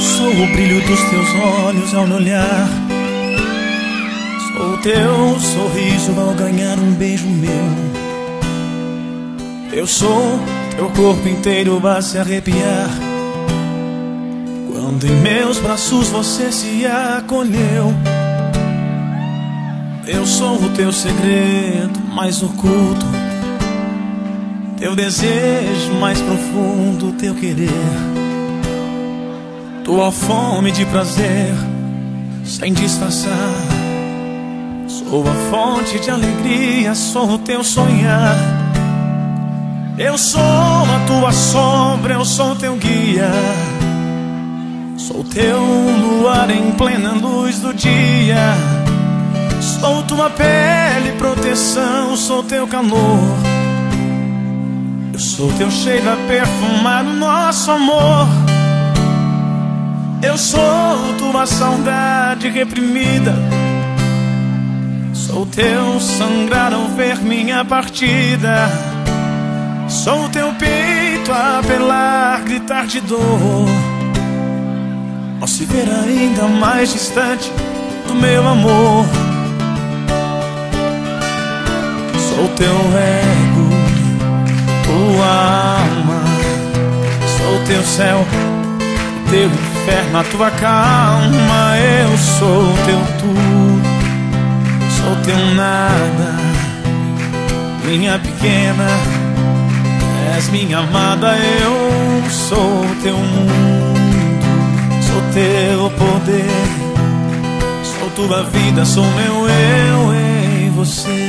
sou o brilho dos teus olhos ao me olhar. Sou o teu sorriso ao ganhar um beijo meu. Eu sou teu corpo inteiro a se arrepiar. Quando em meus braços você se acolheu. Eu sou o teu segredo mais oculto. Teu desejo mais profundo, teu querer. Tua fome de prazer, sem disfarçar. Sou a fonte de alegria, sou o teu sonhar. Eu sou a tua sombra, eu sou teu guia. Sou teu luar em plena luz do dia. Sou tua pele, proteção, sou teu calor. Eu sou teu cheiro a perfumar o nosso amor. Eu sou tua saudade reprimida. Sou teu sangrar ao ver minha partida. Sou teu peito a apelar, gritar de dor. Ao se ver ainda mais distante do meu amor. Sou teu ego, tua alma. Sou teu céu, teu inferno, a tua calma. Eu sou teu tudo, sou teu nada, minha pequena. És minha amada, eu sou teu mundo, sou teu poder, sou tua vida, sou meu eu em você.